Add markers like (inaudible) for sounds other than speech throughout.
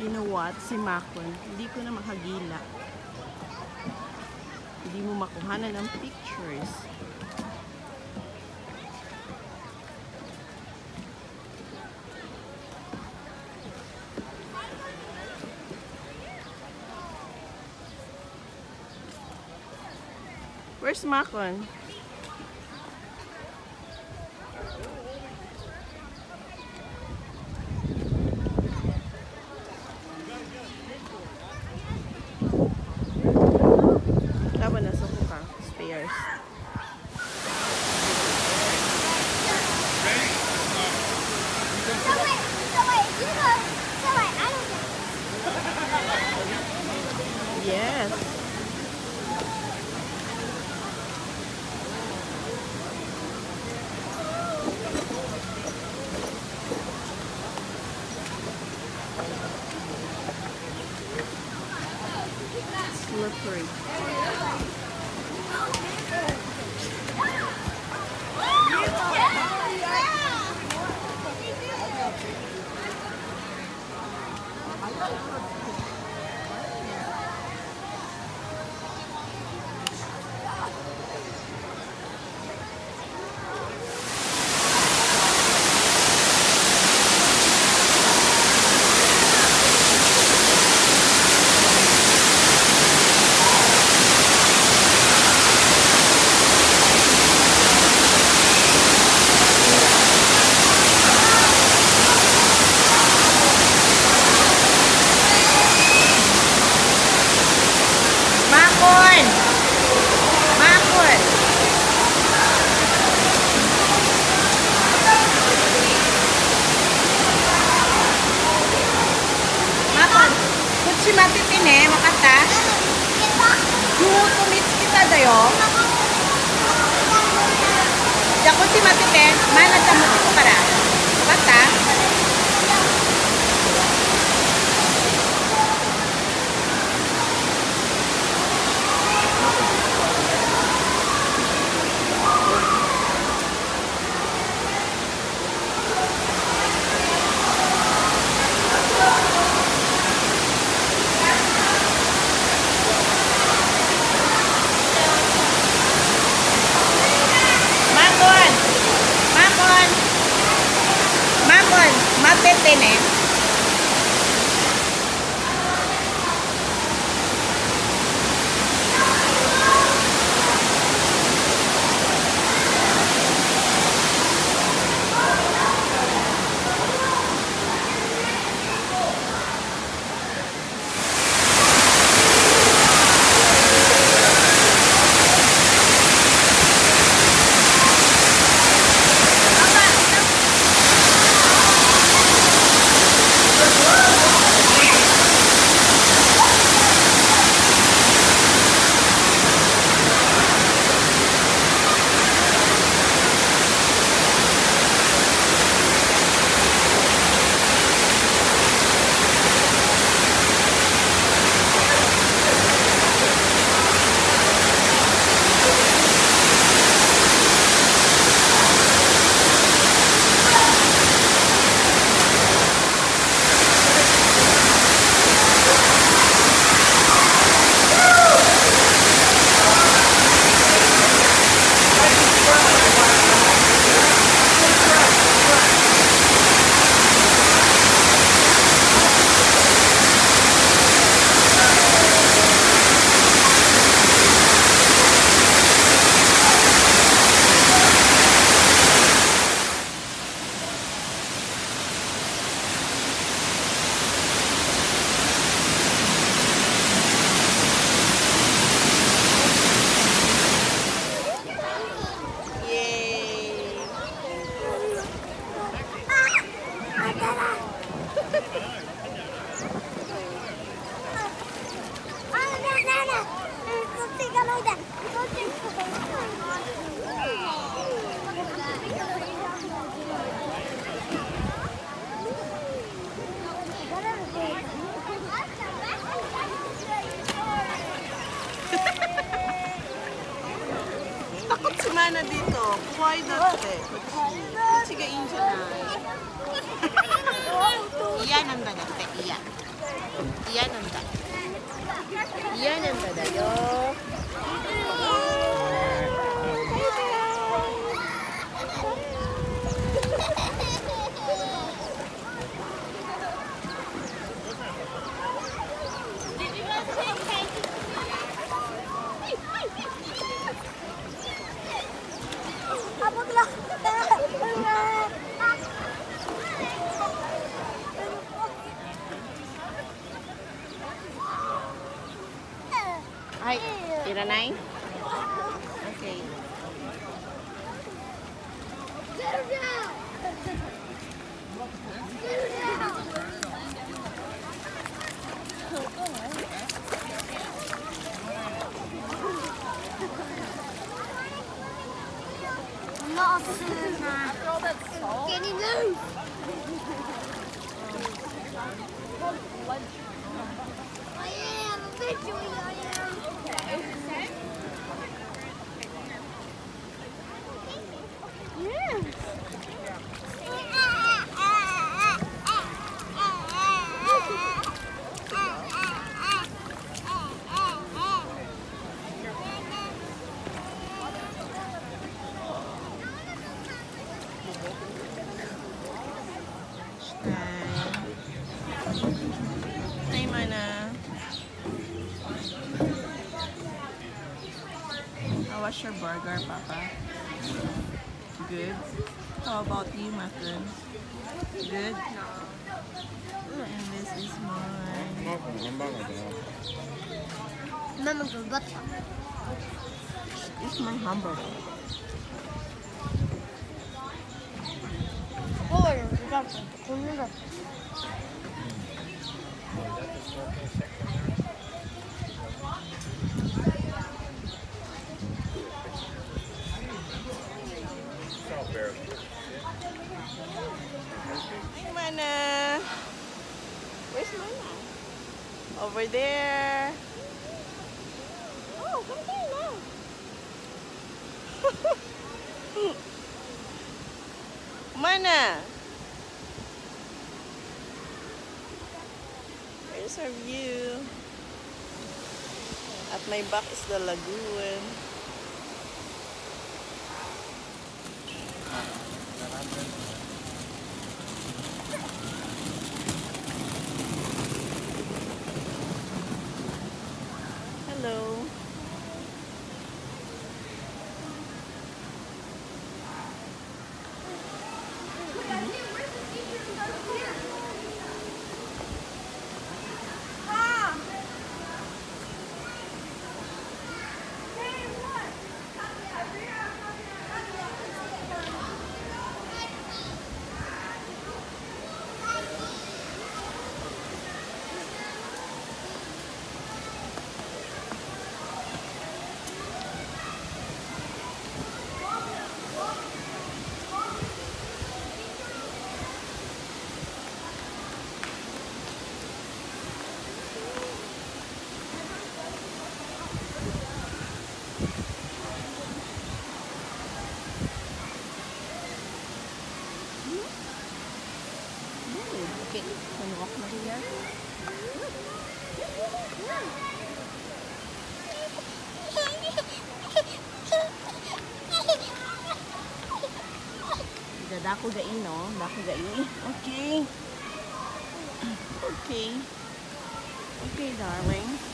You know what? Si Makon, hindi ko na makagila. Hindi mo makuhanan ng pictures. Where's Makon? Yes. Pati mati, te. Para. Cây. na dito. Why not eh? Sige, Angel na. Iyan ang dadagte. Iyan. Iyan ang dadagte. Iyan ang dadagte. Hai, di ra này. Okay. Not soon, man. Can you move? I am, I'm How was your burger, Papa? Good. How about you, Muffin? Good? And this is mine. Mama. It's my hamburger. Oh, that's こんなだ。Mana. Where's Mana? Over there. Oh, come here now. (laughs) Mana. Where's our view? At my back is the lagoon. Dako gai no, dako gai. Okay. Okay. Okay, darling.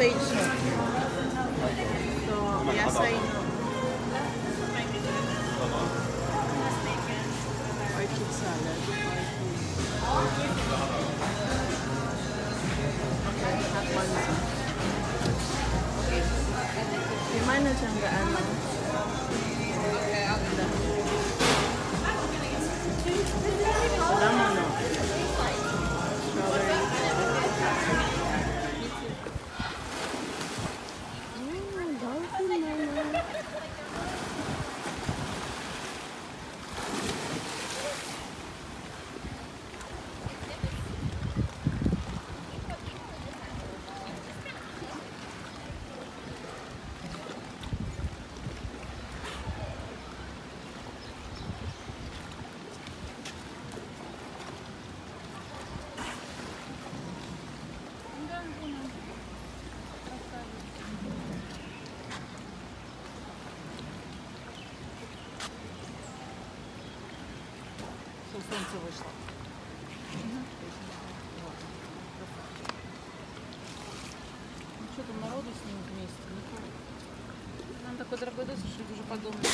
Sausage. So, yasay. Orchid salad. Okay, hot ones. Okay. Gimana siyang gaano? Все, солнце вышло. Ну что там народу с ним вместе? Нам такой дорогой досушить уже подумать.